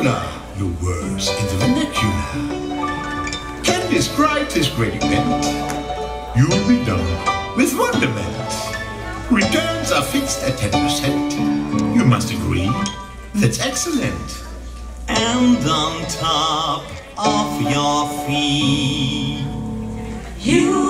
The words in the vernacular can describe this great event. You'll be done with wonderment. Returns are fixed at 10%. You must agree. That's excellent. And on top of your fee, You'll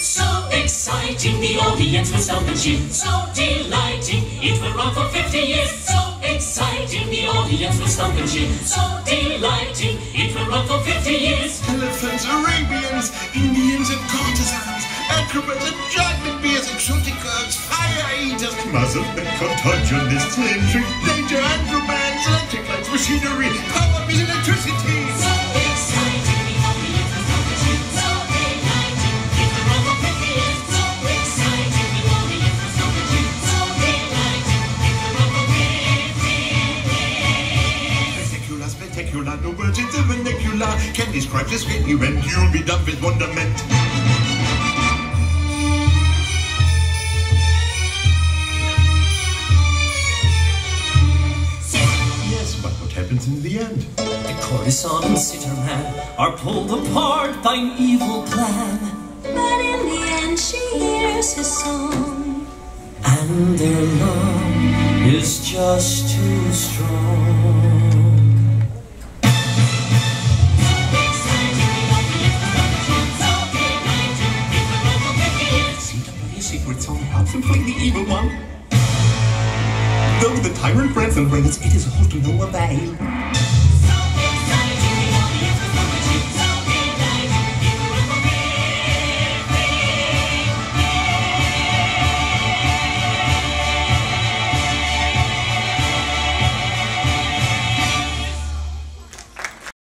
So exciting, the audience was stomp and cheer. So delighting, it will run for 50 years. So exciting, the audience was stomp and cheer. So delighting, it will run for 50 years. Elephants, Arabians, Indians and courtesans, acrobats and giant bears, exotic girls, fire eaters, muzzle and contortionists, electric danger and romance, electric lights, machinery, Spectacular, spectacular, no words in the vernacular can describe this great event. You'll be done with wonderment. Yes, but what happens in the end? the courtesan and sitar man are pulled apart by an evil plan, But in the end, she hears his song. and their love is just too strong. Secret song helps him the evil one. Though the tyrant rants and rails, it is all to no avail.